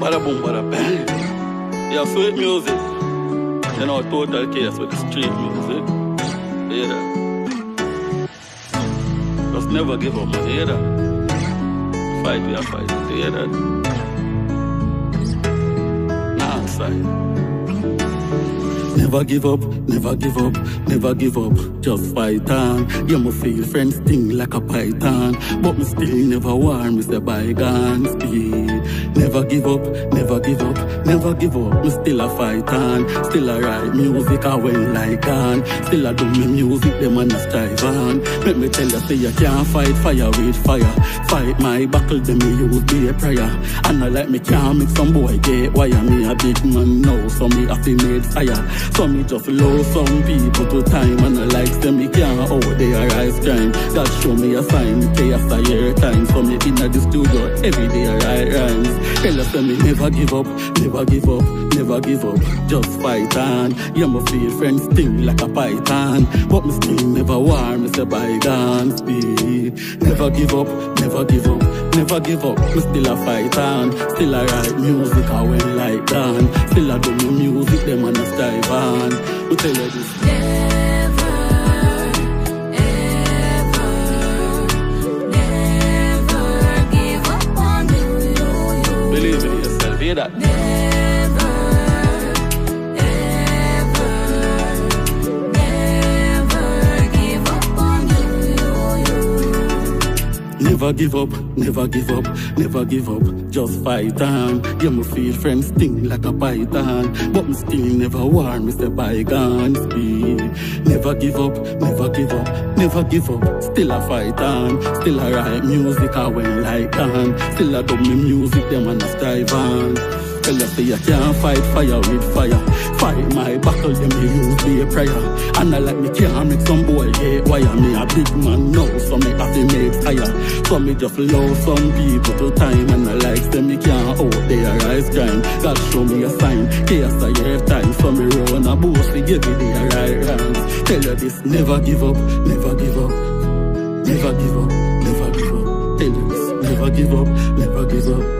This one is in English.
Bada boom, bada bang. Yeah, sweet music. You know, Total Khaos with street music. That? Just never give up, man. Hear? Fight, we are fighting. Hear that? Nah, side. Never give up, never give up, never give up. Just fight on. Yeah, me feel friends sting like a python. But me still never warn, me say bygones speed. Never give up, never give up, never give up. Me still a fight on. Still a write music, I went like on. Still a do me music, them and a strive on. Let me tell you, say you can't fight fire with fire. Fight my battle, them me use be a prayer. And I like me can't make some boy get wire. Me a big man now, so me have to make fire. So me just love some people to time and I like them me can't out there rise crime. God show me a sign, me pay after year time. So me in the studio every day I write rhymes. Tell us me never give up, never give up, never give up. Just fight on. Yeah, feel friends sting like a python, but me still never warm. Me say be. Never give up, never give up, never give up. Me still a fight on. Still I write music I went like down. Still I do me music them and I strive on. We tell you this. Never, ever, never give up on you. Believe in yourself. Hear that? Never, Never give up, never give up, never give up. Just fight on. Yeah, me feel friends sting like a python. But me still never warn, me say bygones be. Never give up, never give up, never give up. Still a fight on. Still I write music, I went like on. Still I do me music, them and I strive on. Tell you you can't fight fire with fire. Fight my battle, them me use be a prayer. And I like me can't make some boy get wire. Me a big man now, so me have to make fire. So me just love some people to time. And I like them me can't out there rise crime. God show me a sign, chaos a year time. So me run a boost, we give it the right rounds. Tell you this, never give up, never give up. Never give up, never give up. Tell you this, never give up, never give up.